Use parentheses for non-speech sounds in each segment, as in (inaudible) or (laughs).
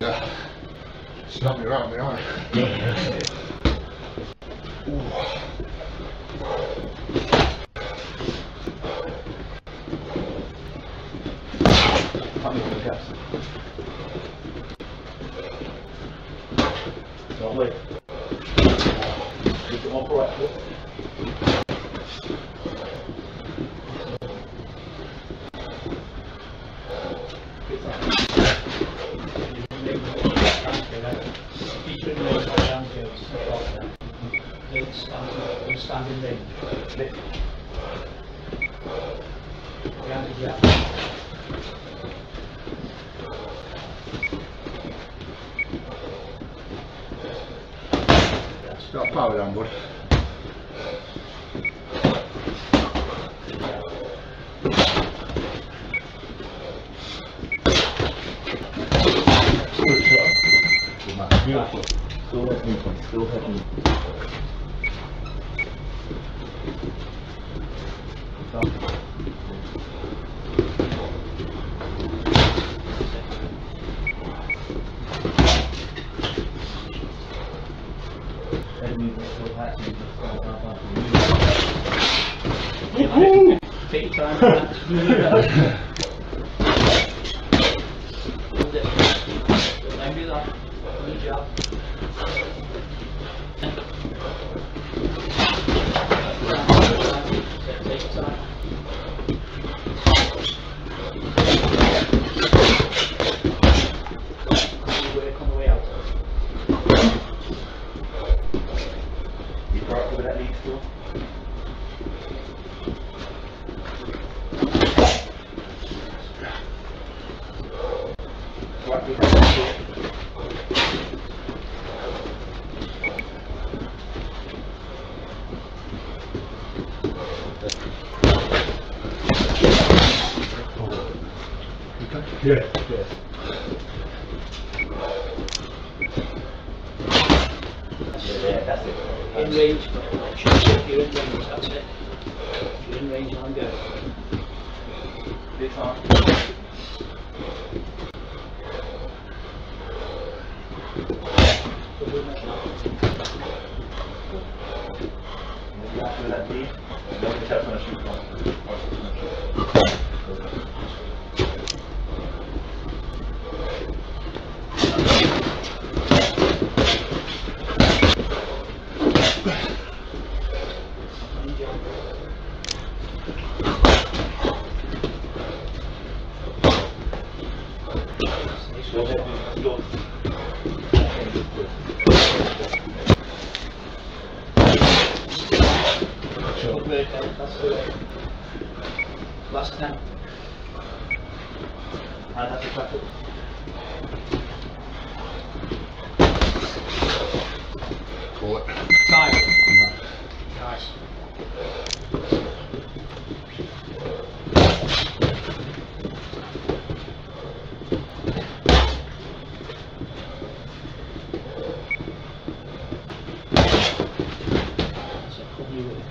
Yeah. Snap me around the eye. Lovely. Keep it on correct. standing lane. Around the gap. Stop power down, boy. Heading, still heading. Take time. (laughs) Hold it. Right, good. Yeah. Yeah, that's it. In you're in range, that's it. You're in range, I'm good. This on. de la Terre dans le sapin suivant. Last ten. And that's Yeah.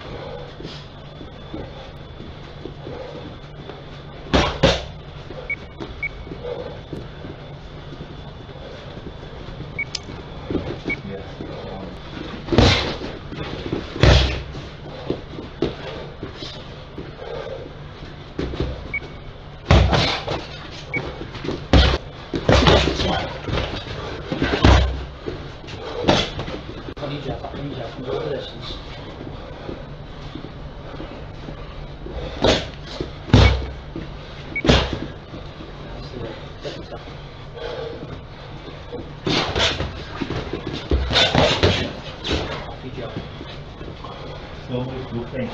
I need you, I need you, I Somos do bem.